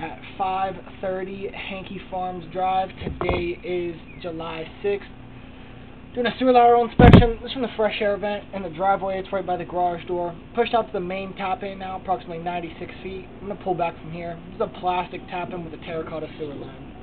at 530 Hankey Farms Drive. Today is July 6th. Doing a sewer lateral inspection. This is from the fresh air vent in the driveway. It's right by the garage door. Pushed out to the main tap in now, approximately 96 feet. I'm going to pull back from here. This is a plastic tap in with a terracotta sewer line.